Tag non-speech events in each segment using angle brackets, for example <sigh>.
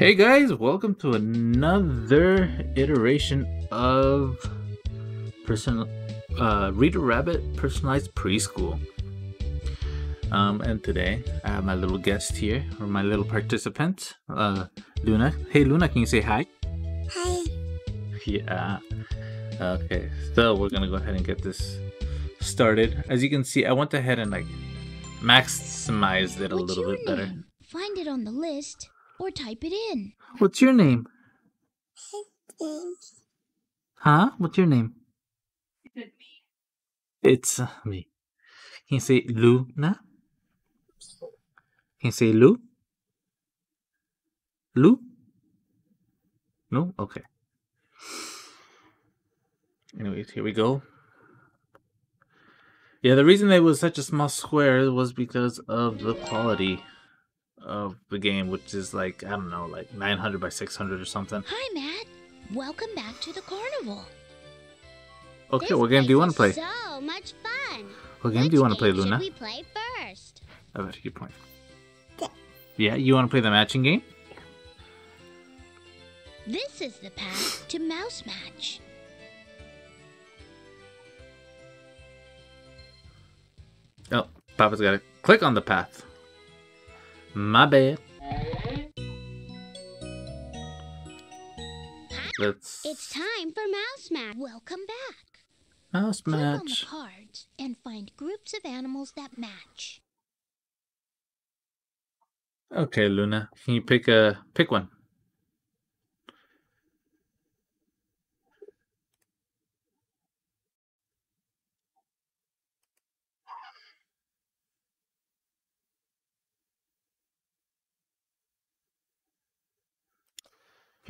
Hey guys, welcome to another iteration of personal uh, Reader Rabbit personalized preschool. Um, and today I have my little guest here, or my little participant, uh, Luna. Hey Luna, can you say hi? Hi. Yeah. Okay, so we're gonna go ahead and get this started. As you can see, I went ahead and like maximized it a What's little bit better. name? Find it on the list or type it in. What's your name? Huh? What's your name? It's uh, me. Can you say Luna? Can you say Lu? Lu? No? Okay. Anyways, here we go. Yeah, the reason it was such a small square was because of the quality of the game, which is like, I don't know, like 900 by 600 or something. Hi, Mat. Welcome back to the carnival. Okay, This what game do you want to play? So much fun. What game Which do you want to play, Luna? Should we play first? Oh, that's a good point. Yeah, you want to play the matching game? This is the path to Mouse Match. Oh, Papa's got to click on the path. My bad. Let's It's time for Mouse Match. Welcome back. mouse Match. Click on the cards and find groups of animals that match. Okay, Luna, can you pick a pick one?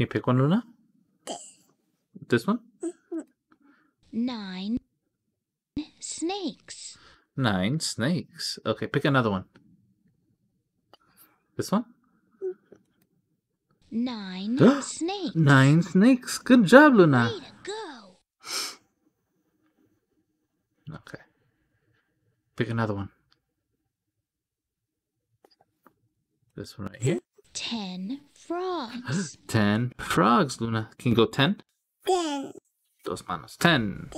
Can you pick one, Luna? This one? Nine snakes. Nine snakes. Okay, pick another one. This one? Nine <gasps> snakes. Nine snakes. Good job, Luna. Way to go. <laughs> Okay. Pick another one. This one right here. Ten frogs. Ten frogs, Luna. Can you go ten? Ten. Dos manos. Ten.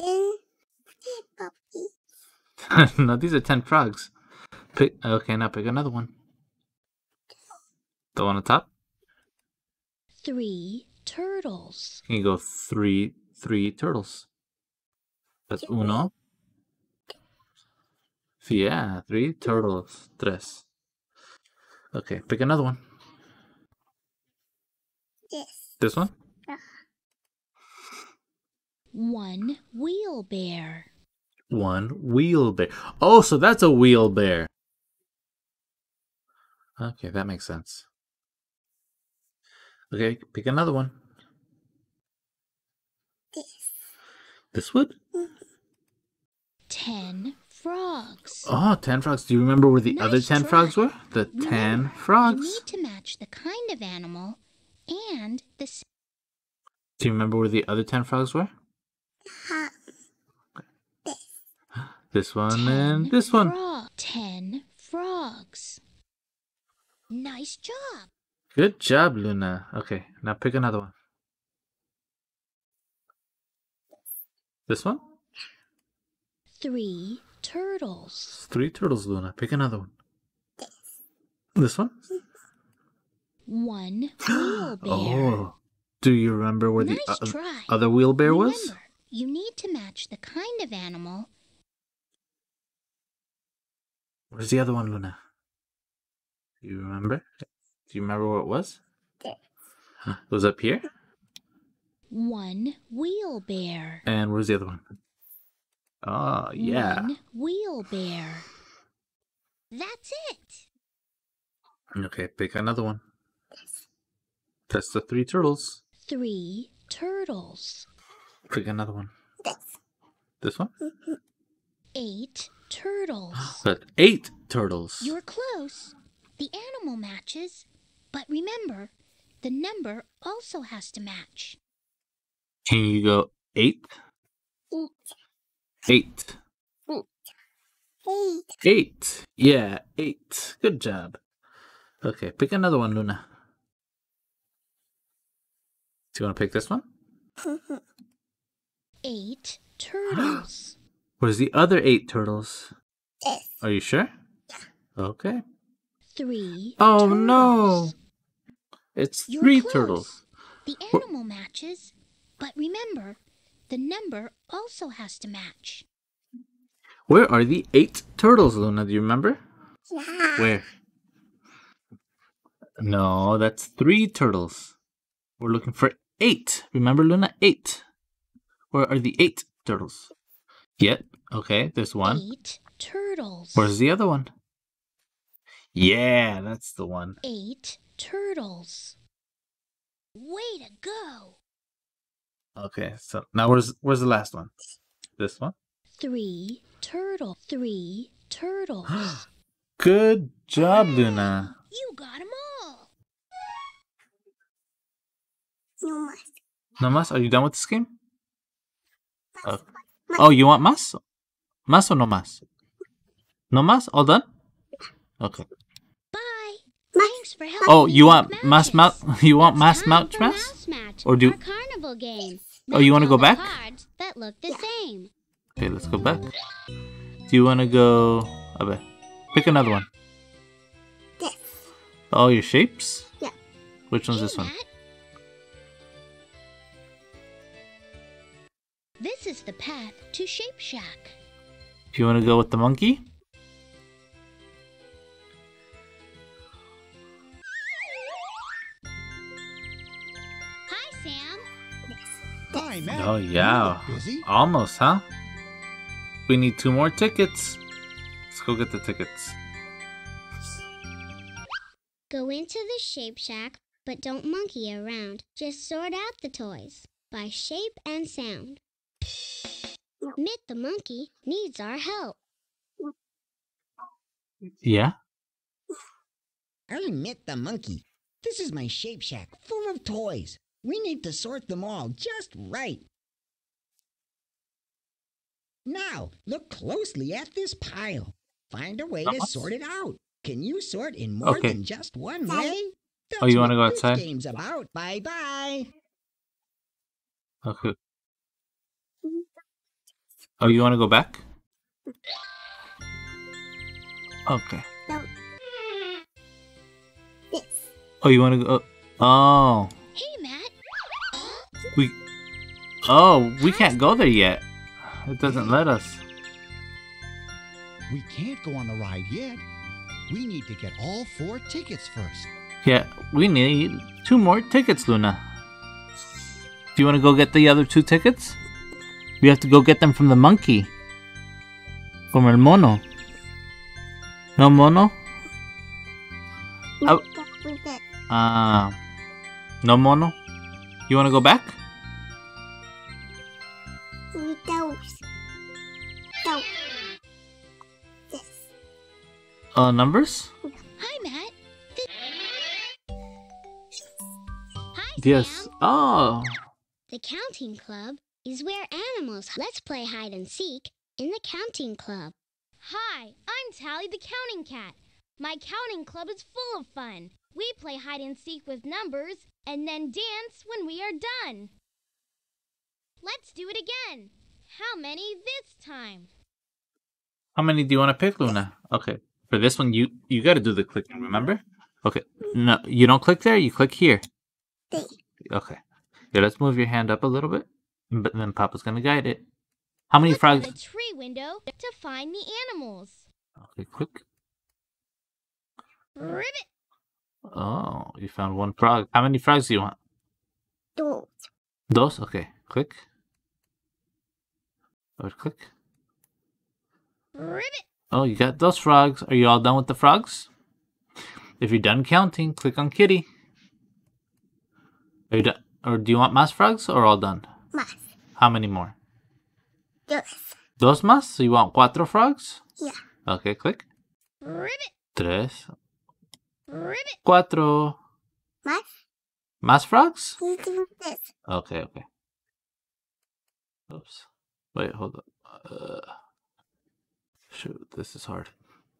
Ten. <laughs> no, these are ten frogs. Pick. Okay, now pick another one. The one on top. Three turtles. Can you go three? Three turtles. That's uno. Yeah, three turtles. Tres. Okay, pick another one. This one. One wheel bear. One wheel bear. Oh, so that's a wheel bear. Okay, that makes sense. Okay, pick another one. This This one? Ten frogs. Oh, ten frogs. Do you remember where the other ten try. frogs were? The ten Remember, You frogs. need to match the kind of animal and the Do you remember where the other ten frogs were? Uh-huh. <gasps> This one ten and this one. frog- Ten frogs. Nice job. Good job, Luna. Okay, now pick another one. This one? Three turtles. Three turtles, Luna. Pick another one. This one? One <gasps> wheel bear. Oh. Do you remember where nice the o- try. other wheel bear was? Remember, you need to match the kind of animal Where's the other one, Luna? Do you remember? Do you remember where it was? It was up here. one wheel bear. And where's the other one? Oh, yeah. One wheel bear. That's it. Okay, pick another one. That's the three turtles. Three turtles. Pick another one. This This one? Eight turtles. <gasps> But eight turtles. You're close. The animal matches. But remember, the number also has to match. Can you go eight? eight? Eight. Eight. Eight. Yeah, eight. Good job. Okay, pick another one, Luna. Do you want to pick this one? <laughs> Eight <gasps> turtles. Where's the other eight turtles? This. Are you sure? Yeah. Okay. Three. Oh turtles. no! It's You're three close. turtles. The animal matches, but remember, the number also has to match. Where are the eight turtles, Luna? Do you remember? Yeah. Where? No, that's three turtles. We're looking for eight. Remember, Luna? Eight. Where are the eight turtles? Yep. Okay, there's one. Eight turtles. Where's the other one? Yeah, that's the one. Eight turtles. Way to go! Okay, so now where's where's the last one? This one. Three turtle. Three turtles. <gasps> Good job, Luna. <gasps> you got 'em all. No más. No mas? Are you done with this game? Oh. Oh, you want mas? Mas or no mas? No mas? All done? Okay. Bye. Thanks for helping. Oh, you want mass matches. <laughs> mount? You want It's mass time mount mass? Or do- our carnival game. Oh, you wanna go back? That look the same. Okay, let's go back. Do you want to go? Okay. Pick another one. This. All your shapes? Yeah. Which one's this one? This is the path to Shape Shack. Do you want to go with the monkey? Hi, Sam. Hi, Mat. Oh, yeah. Busy? Almost, huh? We need two more tickets. Let's go get the tickets. Go into the Shape Shack, but don't monkey around. Just sort out the toys by shape and sound. Mitt the monkey needs our help. Yeah? I'm Mitt the monkey. This is my Shape Shack full of toys. We need to sort them all just right. Now, look closely at this pile. Find a way to sort it out. Can you sort in more Okay. than just one way? Oh, you wanna what go this outside? game's about. Bye bye. Okay. Oh, you want to go back? Okay. No. This. Oh, you want to go? Oh. oh, Hey, Mat. we. Oh, we can't go there yet. It doesn't let us. We can't go on the ride yet. We need to get all four tickets first. Yeah, we need two more tickets, Luna. Do you want to go get the other two tickets? We have to go get them from the monkey. From el mono. No mono? Oh. With it. Ah. no mono? You want to go back? With those. Those. This. Uh, numbers? Hi, Mat. Hi, Yes. Sam. Oh. The counting club is where animals. Let's play hide and seek in the counting club. Hi, I'm Tally the Counting Cat. My counting club is full of fun. We play hide and seek with numbers and then dance when we are done. Let's do it again. How many this time? How many do you want to pick, Luna? Okay. For this one, you you got to do the clicking. Remember? Okay. No, you don't click there. You click here. Okay. Yeah, let's move your hand up a little bit, but then Papa's gonna guide it. How many Click on frogs? the tree window to find the animals. Okay, click. Ribbit! Oh, you found one frog. How many frogs do you want? Those. Dos. Okay. Click. Or click. Ribbit! Oh, you got those frogs. Are you all done with the frogs? If you're done counting, click on Kitty. Are you done? Or do you want más frogs or all done? Más. How many more? Dos. Dos más? So you want cuatro frogs? Yeah. Okay, click. Ribbit! Tres. Ribbit! Cuatro. Más. Más frogs? Okay, okay. Oops. Wait, hold up. Uh, shoot, this is hard.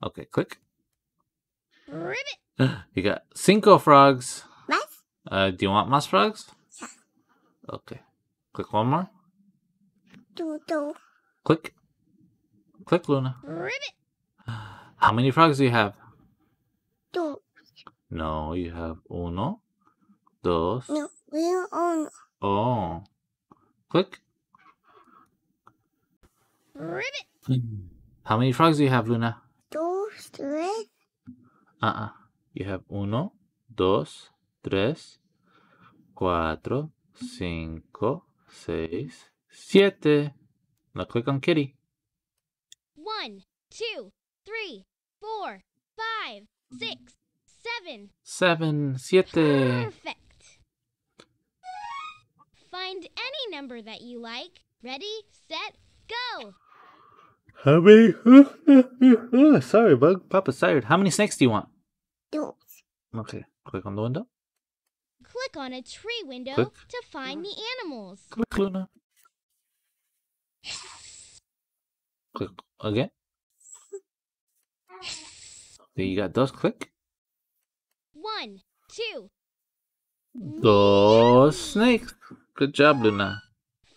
Okay, click. Ribbit! <gasps> You got cinco frogs. Más. Uh, do you want más frogs? Yeah. Okay. Click one more. Click. Click, Luna. Ribbit. How many frogs do you have? Do. No, you have uno, dos. No. We're on. Oh. Click. Ribbit. How many frogs do you have, Luna? Two. Three. Uh-uh. You have uno, dos, tres, cuatro, cinco, seis, siete. Now click on Kitty. One, two, three, four, five, six, seven. Seven, siete. Perfect. Find any number that you like. Ready, set, go. How many? sorry, Bug. Papa's tired. How many snakes do you want? Two. Okay. Click on the window. Click on a tree window Click. to find the animals. Click, Luna. Click again. Okay, you got those. Click. One, two. Those snakes. Good job, Luna.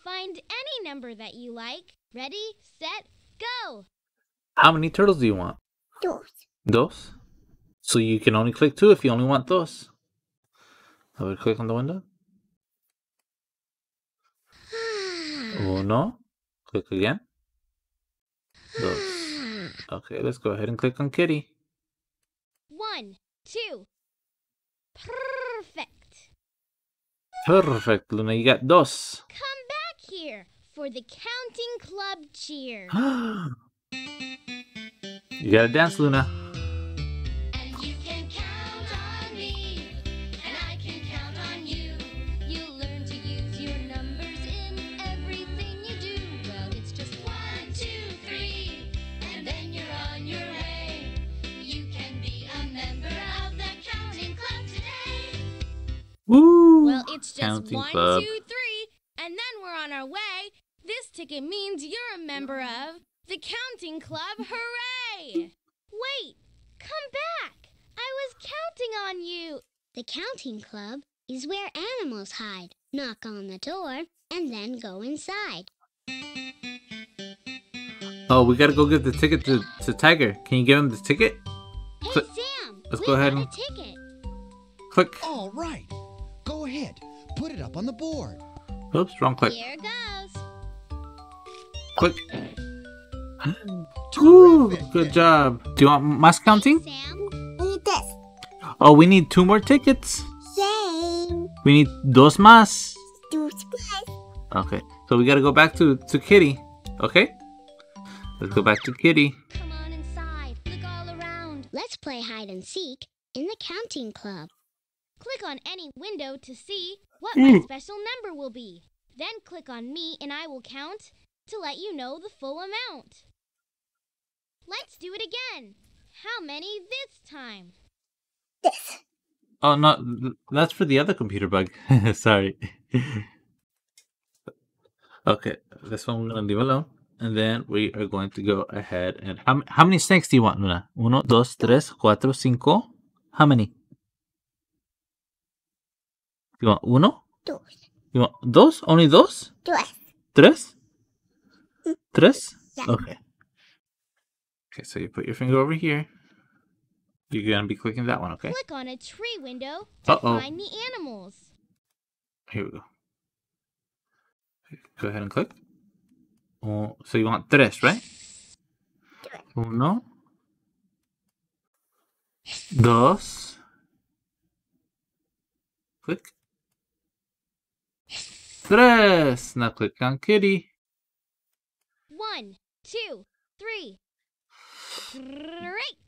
Find any number that you like. Ready, set, go. How many turtles do you want? Two. Dos. So you can only click two if you only want dos. I will click on the window. <sighs> Uno. Click again. Okay, let's go ahead and click on Kitty. One, two. Perfect. Perfect, Luna. You got dos. Come back here for the counting club cheer. <gasps> you gotta dance, Luna. Just Counting one, club. two, three, and then we're on our way. This ticket means you're a member of the counting club. Hooray! Wait, come back. I was counting on you. The counting club is where animals hide. Knock on the door and then go inside. Oh, we gotta go get the ticket to, to Tiger. Can you give him the ticket? Hey, Click. Sam! Let's we go ahead and- ticket. Click. All right. Go ahead. Put it up on the board. Oops, wrong click. Here it goes. Click. Woo! Good job. Do you want mass counting? Sam, Need this. Oh, we need two more tickets. Same. We need dos más. Two splash. Okay, so we gotta go back to, to Kitty. Okay? Let's go back to Kitty. Come on inside. Look all around. let's play hide and seek in the counting club. Click on any window to see what my mm. special number will be. Then click on me and I will count to let you know the full amount. Let's do it again. How many this time? This. Oh, no, that's for the other computer bug. <laughs> Sorry. okay, this one we're gonna leave alone. And then we are going to go ahead and. How, how many snakes do you want, Luna? Uno, dos, tres, cuatro, cinco. How many? You want uno? Two. You want dos? Only dos? Tres. Tres? Mm. Tres? Yeah. Okay. Okay, so you put your finger over here. You're gonna be clicking that one, okay? Click on a tree window to Uh-oh. find the animals. Here we go. Go ahead and click. Oh, so you want tres, right? Uno. Dos. Click. Tres. Now click on kitty. One, two, three. Great!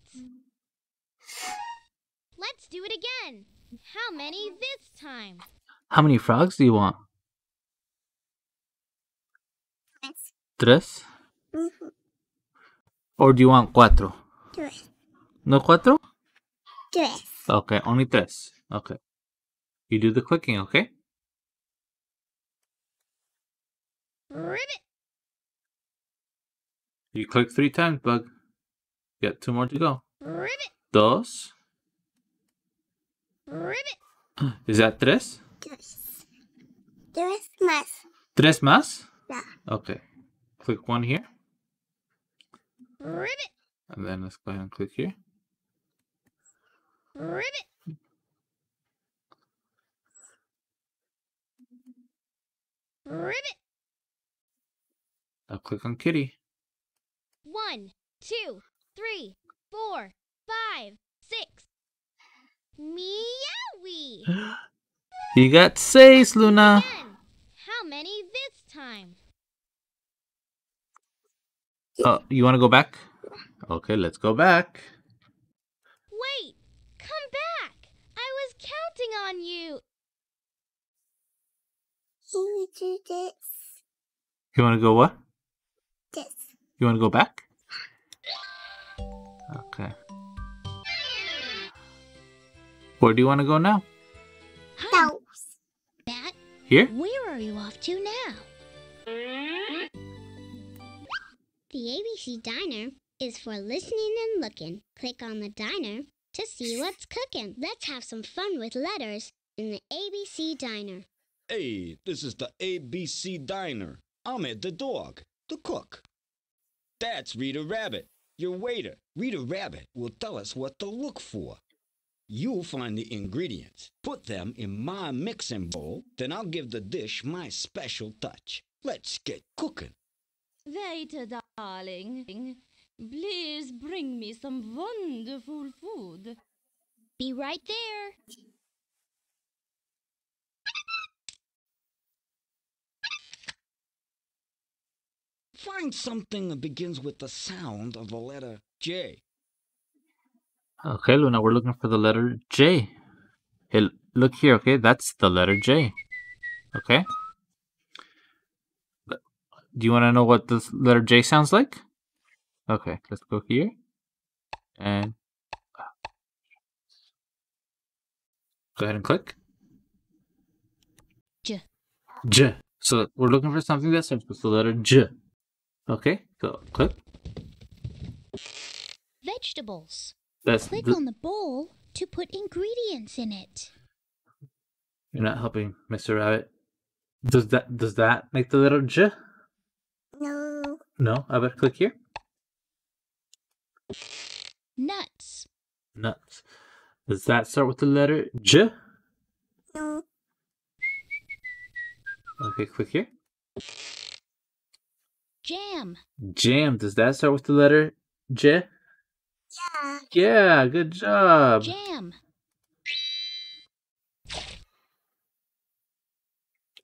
Let's do it again. How many this time? How many frogs do you want? Tres. Tres? Mhm. Or do you want cuatro? Tres. No cuatro? Tres. Okay, only tres. Okay. You do the clicking, okay? Ribbit! You click three times, bug. You got two more to go. Ribbit! Dos. Ribbit! <clears throat> Is that tres? Tres. Tres más. Tres más? Yeah. Okay. Click one here. Ribbit, And then let's go ahead and click here. ribbit. Ribbit. Now click on kitty. One, two, three, four, five, six. Meowie! <gasps> You got seis, Luna. Again. How many this time? Oh, you want to go back? Okay, let's go back. Wait! Come back! I was counting on you. You do this. You want to go what? This. You want to go back? Okay. Where do you want to go now? Hi, Those. Bat. Here? Where are you off to now? The ABC Diner is for listening and looking. Click on the diner to see what's cooking. Let's have some fun with letters in the ABC Diner. Hey, this is the ABC Diner. I'm Ed the dog, the cook. That's Rita Rabbit, your waiter. Rita Rabbit will tell us what to look for. You'll find the ingredients, put them in my mixing bowl, then I'll give the dish my special touch. Let's get cooking. Waiter, darling, please bring me some wonderful food. Be right there. Find something that begins with the sound of the letter J. Okay, Luna, we're looking for the letter J. Hey, look here, okay? That's the letter J. Okay? Do you want to know what this letter J sounds like? Okay, let's go here. And go ahead and click. J. J. So we're looking for something that starts with the letter J. Okay, so click. Vegetables. That's Click the- on the bowl to put ingredients in it. You're not helping, Mr. Rabbit. Does that does that make the letter J? No. No. I better click here. Nuts. Nuts. Does that start with the letter J? No. Okay, click here. Jam. Jam. Does that start with the letter J? Yeah. Yeah, good job. Jam.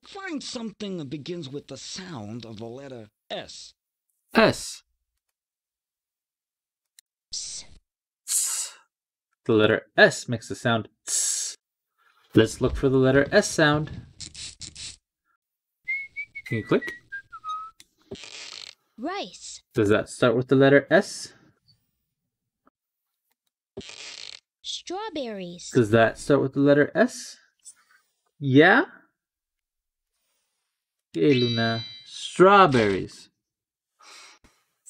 Find something that begins with the sound of the letter S. S. Ps. S. The letter S makes the sound S. Let's look for the letter S sound. Can you click? Rice. Does that start with the letter S? Strawberries. Does that start with the letter S? Yeah? Okay, Luna. Strawberries.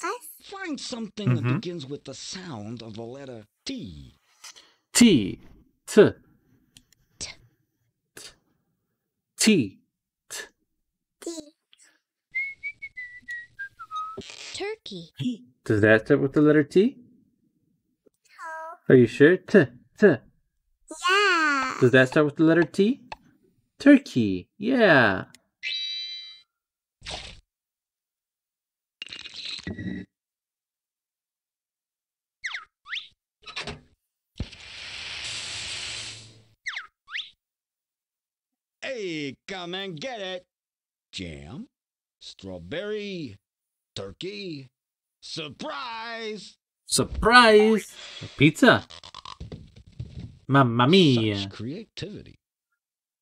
S. Find something that Mhm. begins with the sound of the letter T. T. T. T. T. D. Turkey. Does that start with the letter T? O. Are you sure? T. T. Yeah. Does that start with the letter T? Turkey. Yeah. Hey, come and get it. Jam, strawberry, turkey, surprise! Surprise! Pizza. Mamma mia. Such creativity.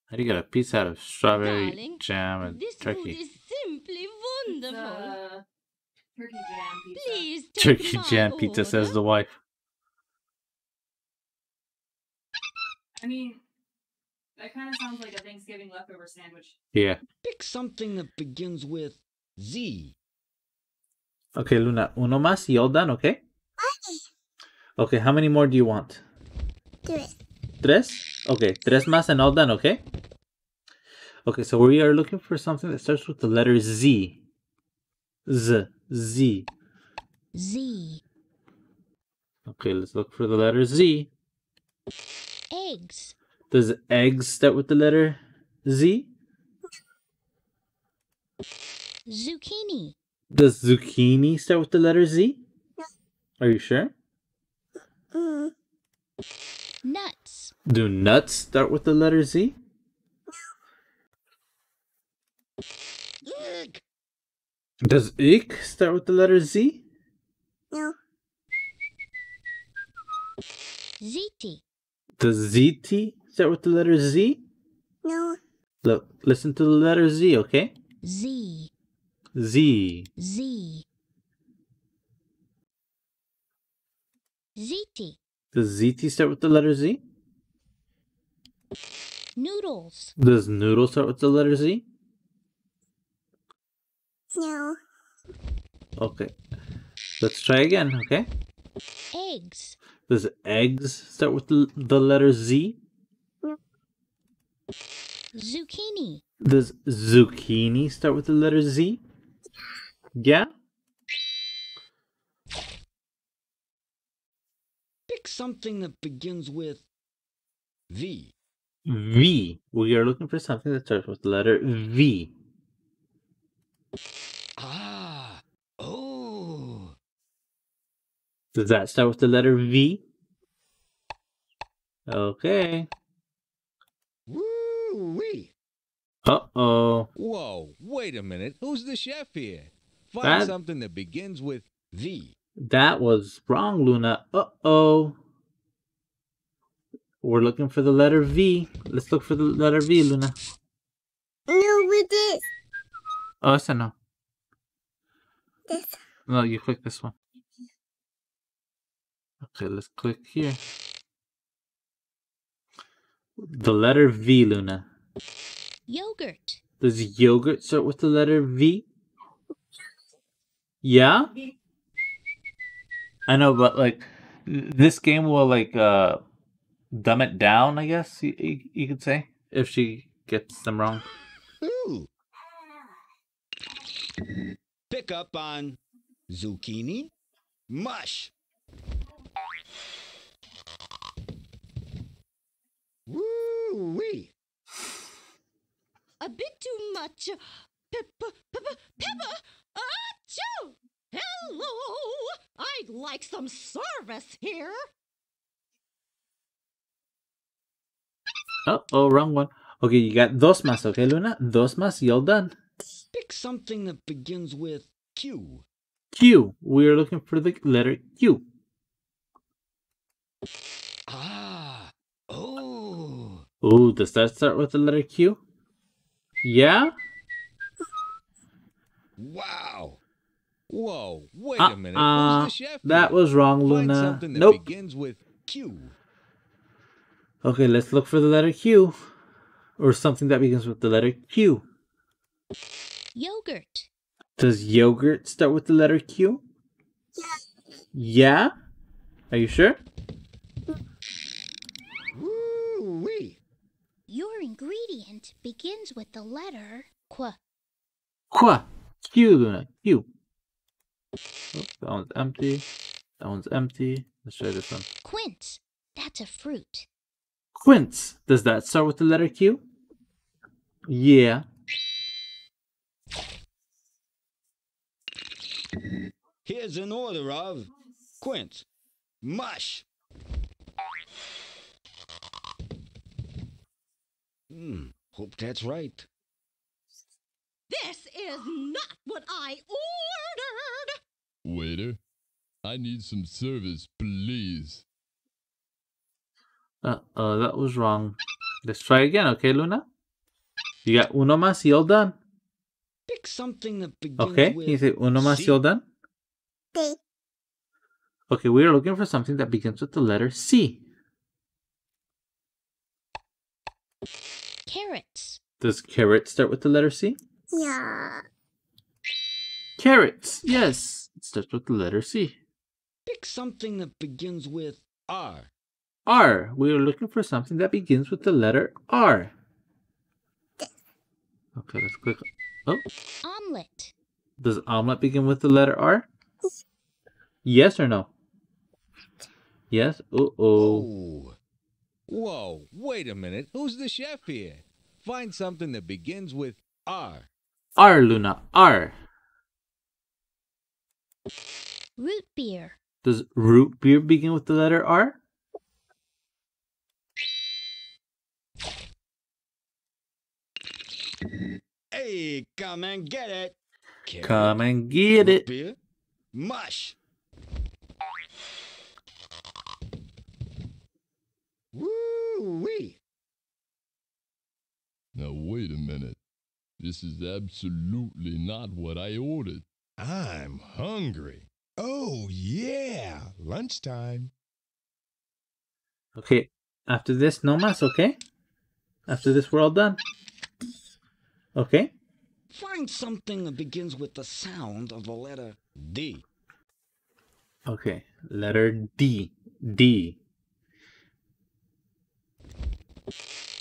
How do you get a pizza out of strawberry Darling, jam and This food turkey? is simply wonderful. turkey jam pizza. Please Turkey my jam pizza, says the wife. I mean, that kind of sounds like a Thanksgiving leftover sandwich. Yeah. Pick something that begins with Z. Okay, Luna. Uno más y all done, okay? Okay, how many more do you want? Tres. Tres? Okay, tres más and all done, okay? Okay, so we are looking for something that starts with the letter Z. Z. Z. Z. Okay, let's look for the letter Z. Eggs. Does eggs start with the letter Z? Zucchini. Does zucchini start with the letter Z? Are you sure? Mm. Nuts. Do nuts start with the letter Z? Eek! Does ick start with the letter Z? No. Ziti. Does ZT start with the letter Z? No. Look, listen to the letter Z, okay? Z. Z. Z. Ziti. Does ZT start with the letter Z? Noodles. Does noodle start with the letter Z? No. Okay. Let's try again, okay? Eggs. Does eggs start with the, the letter Z? Zucchini. Does zucchini start with the letter Z? Yeah? Pick something that begins with V. V. We are looking for something that starts with the letter V. Ah. Oh. Does that start with the letter V? Okay. Woo wee. Uh oh. Whoa, wait a minute. Who's the chef here? Find That- something that begins with V. That was wrong, Luna. Uh oh. We're looking for the letter V. Let's look for the letter V, Luna. No, with this. Oh, esa no. This. No, you click this one. Okay, let's click here. The letter V, Luna. Yogurt. Does yogurt start with the letter V? Yeah? I know, but like this game will like uh dumb it down, I guess you, you, you could say, if she gets them wrong. Ooh. Pick up on zucchini, mush. Woo wee. A bit too much. Pepper, pepper, pepper. Like some service here. Oh, oh, wrong one. Okay, you got dos más, okay, Luna? Dos más, you all done. Pick something that begins with Q. Q. We're looking for the letter Q. Ah. Oh. Ooh, does that start with the letter Q? Yeah? Wow. Whoa, wait Uh, a minute. uh, the chef that here? was wrong, Find Luna. something that Nope. begins with Q. Okay, let's look for the letter Q. Or something that begins with the letter Q. Yogurt. Does yogurt start with the letter Q? Yeah? Yeah? Are you sure? Woo wee. Your ingredient begins with the letter Qu. Qua. Q, Luna. Q. Oh, that one's empty. That one's empty. Let's try this one. Quince. That's a fruit. Quince. Does that start with the letter Q? Yeah. Here's an order of quince, mush. Hmm. Hope that's right. This is not what I ordered. Waiter, I need some service, please. Uh, uh, that was wrong. Let's try again, okay, Luna? You got uno más, you're done. Pick something that begins Okay, with you say uno más, C. you're done. They. Okay, we are looking for something that begins with the letter C. Carrots. Does carrot start with the letter C? Yeah. Carrots, yes. It starts with the letter C. Pick something that begins with R. R. We are looking for something that begins with the letter R. Okay, let's click. Oh, Omelet. does omelet begin with the letter R? Yes or no? Yes. Uh oh. Whoa, wait a minute. Who's the chef here? Find something that begins with R. R, Luna. R. Root beer. Does root beer begin with the letter R? Hey, come and get it. Carrot, Come and get root it. Beer, mush. Woo wee. Now, wait a minute. This is absolutely not what I ordered. I'm hungry. Oh, yeah. Lunchtime. Okay, after this, no mas, okay? After this, we're all done. Okay? Find something that begins with the sound of the letter D. Okay, letter D. D.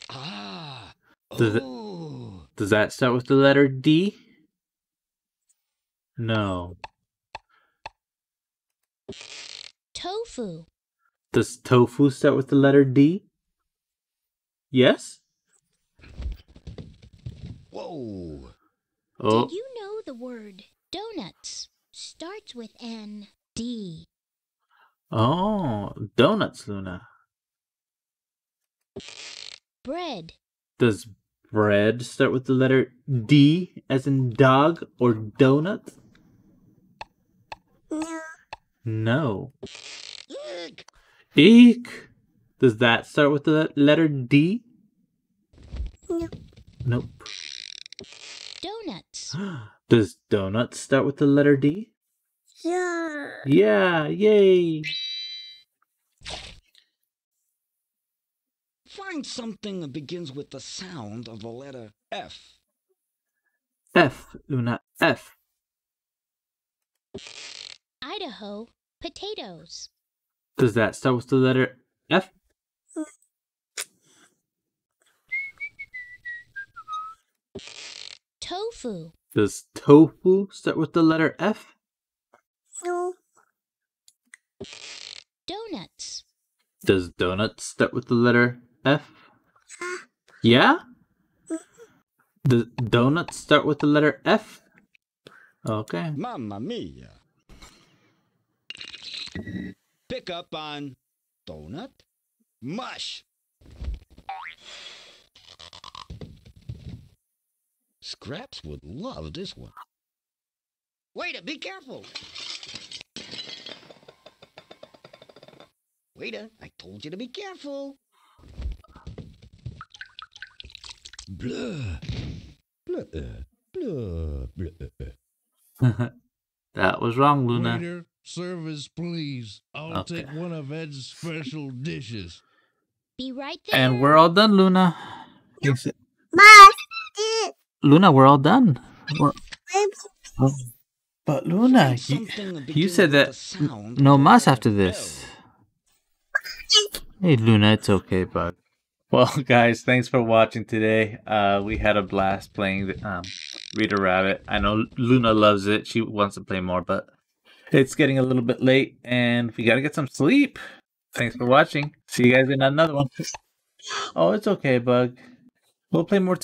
Ah. Does it, Oh. Does that start with the letter D? No. Tofu. Does tofu start with the letter D? Yes? Whoa. Oh, Did you know the word donuts starts with N D? oh, donuts, Luna. Bread. Does bread start with the letter D as in dog or donut? No. No. Eek. Eek. Does that start with the letter D? No. Nope. Donuts. <gasps> Does donuts start with the letter D? Yeah. Yeah, yay. Find something that begins with the sound of the letter F. F, Luna, F. Idaho. Potatoes. Does that start with the letter F? Tofu. Does tofu start with the letter F? No. Donuts. Does donuts start with the letter F? Yeah? The donuts start with the letter F? Okay. Mamma mia. Pick up on donut, mush. Scraps would love this one. Waiter, be careful. Waiter, I told you to be careful. Blah. <laughs> Blah. Blah. Blah. that was wrong, Luna. Waiter, service, please. I'll Okay. take one of Ed's special dishes. Be right there. And we're all done, Luna. You said- it. Luna, we're all done. We're- But oh. But Luna, you, you said that no of mas after this. Hey Luna, it's okay, bud. Well, <laughs> guys, thanks for watching today. Uh, we had a blast playing the, um, Rabbit. I know Luna loves it. She wants to play more, but it's getting a little bit late, and we gotta get some sleep. Thanks for watching. See you guys in another one. <laughs> Oh, it's okay, Bug. We'll play more